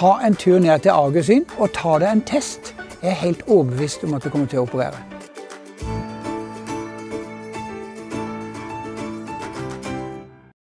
ta en tur ned til Agersyn og ta deg en test. Jeg er helt overbevist om at du kommer til å operere.